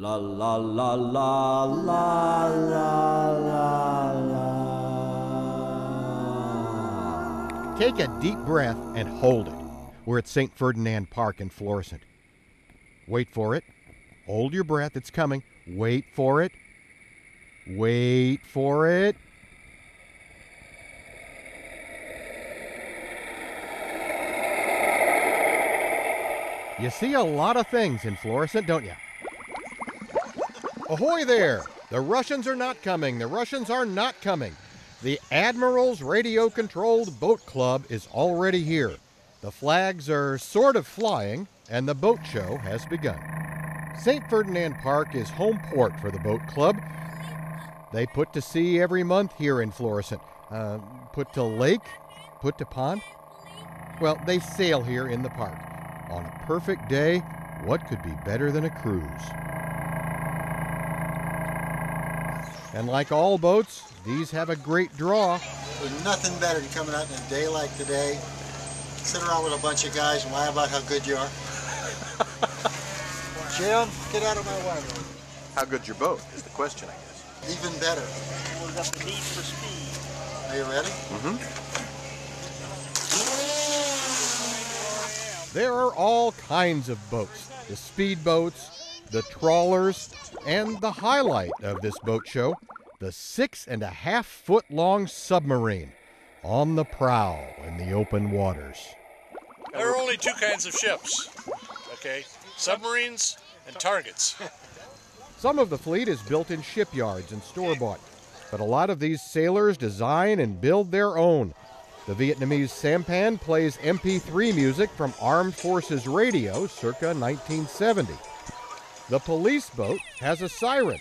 La la la la la la la la. Take a deep breath and hold it. We're at St. Ferdinand Park in Florissant. Wait for it. Hold your breath. It's coming. Wait for it. Wait for it. You see a lot of things in Florissant, don't you? Ahoy there! The Russians are not coming. The Russians are not coming. The Admiral's radio controlled boat club is already here. The flags are sort of flying, and the boat show has begun. St. Ferdinand Park is home port for the boat club. They put to sea every month here in Florissant. Uh, put to lake, put to pond. Well, they sail here in the park. On a perfect day, what could be better than a cruise? And like all boats, these have a great draw. There's nothing better than coming out in a day like today, sit around with a bunch of guys and lie about how good you are. Jim, get out of my way. How good's your boat is the question, I guess. Even better. We've got the need for speed. Are you ready? Mm-hmm. There are all kinds of boats the speedboats, the trawlers, and the highlight of this boat show the six and a half foot long submarine on the prowl in the open waters. There are only two kinds of ships, okay? Submarines and targets. Some of the fleet is built in shipyards and store bought, but a lot of these sailors design and build their own. The Vietnamese sampan plays MP3 music from Armed Forces Radio circa 1970. The police boat has a siren.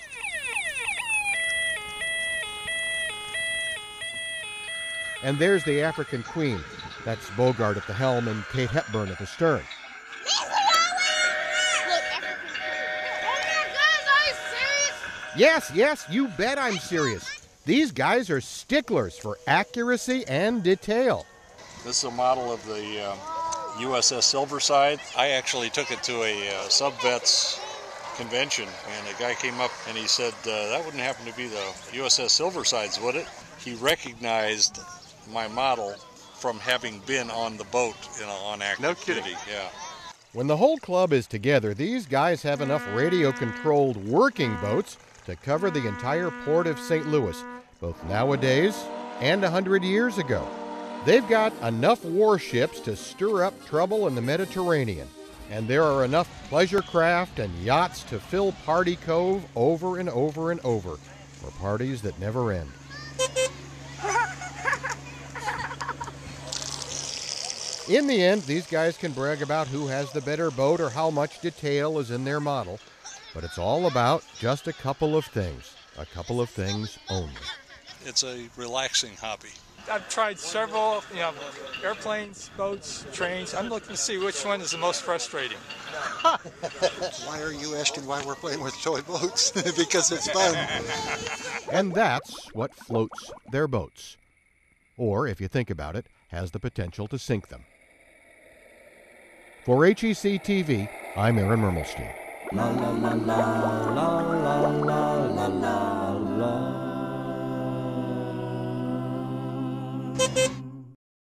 And there's the African Queen. That's Bogart at the helm and Kate Hepburn at the stern. Yes, yes, you bet I'm serious. These guys are sticklers for accuracy and detail. This is a model of the uh, USS Silverside. I actually took it to a uh, subvets convention, and a guy came up and he said, uh, "That wouldn't happen to be the USS Silversides, would it?" He recognized my model from having been on the boat you know, on active No kidding. duty. Yeah. When the whole club is together, these guys have enough radio controlled working boats to cover the entire port of St. Louis, both nowadays and a hundred years ago. They've got enough warships to stir up trouble in the Mediterranean, and there are enough pleasure craft and yachts to fill Party Cove over and over and over for parties that never end. In the end, these guys can brag about who has the better boat or how much detail is in their model, but it's all about just a couple of things. A couple of things only. It's a relaxing hobby. I've tried several, you know, airplanes, boats, trains. I'm looking to see which one is the most frustrating. why are you asking why we're playing with toy boats? because it's fun. And that's what floats their boats. Or, if you think about it, has the potential to sink them. For HEC TV, I'm Aaron Mermelstein. La, la, la,